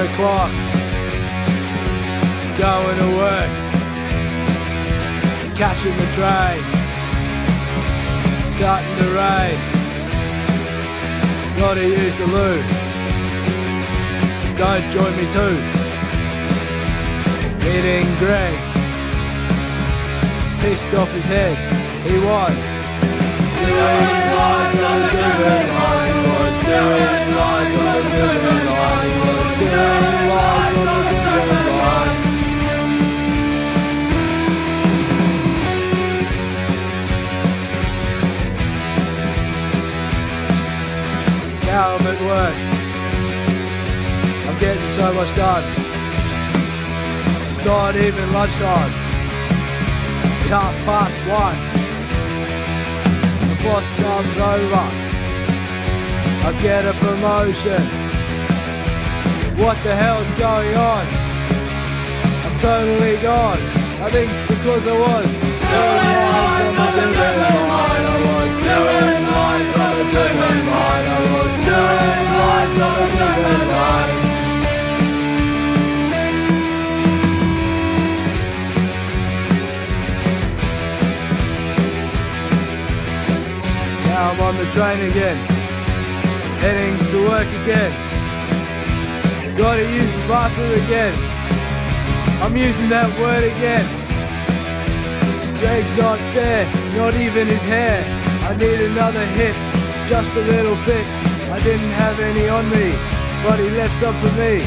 o'clock. Going to work. Catching the train. Starting to rain. Gotta use the loo. Don't join me too. Meeting Greg. Pissed off his head. He was. I'm at work. I'm getting so much done. It's not even lunchtime. It's half past one. The boss comes over. I get a promotion. What the hell's going on? I'm totally gone. I think it's because I was doing line. I was doing Now I'm on the train again, heading to work again. Gotta use the bathroom again. I'm using that word again. Greg's not there, not even his hair. I need another hit, just a little bit. I didn't have any on me, but he left some for me.